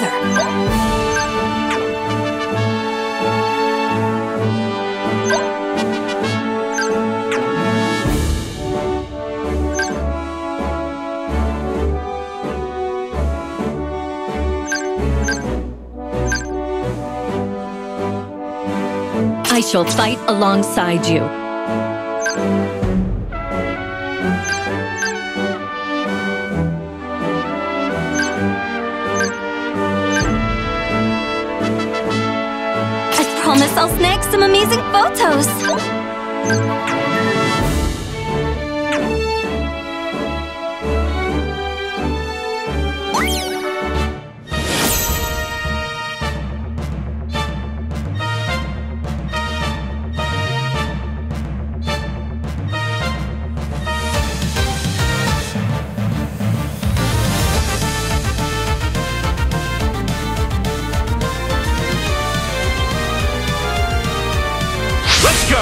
together. I shall fight alongside you. I'll snag some amazing photos. Go!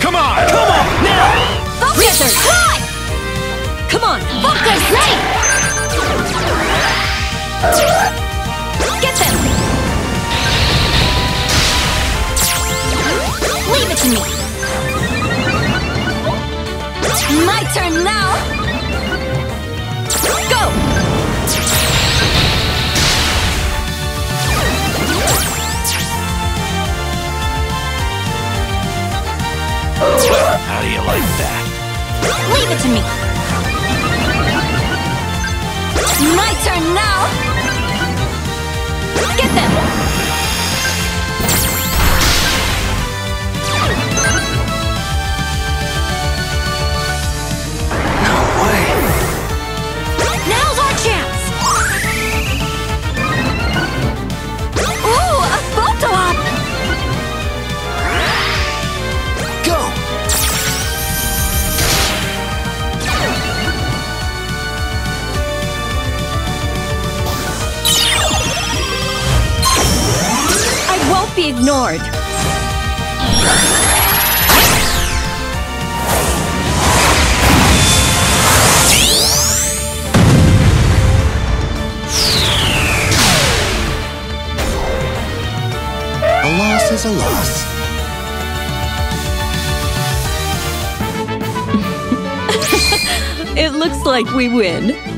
Come on! Come on! Now! Focus! Fly! Come on! Focus! Ready! Get them! Leave it to me! My turn now! You like that? Leave it to me! My turn now! Be ignored! A loss is a loss. It looks like we win.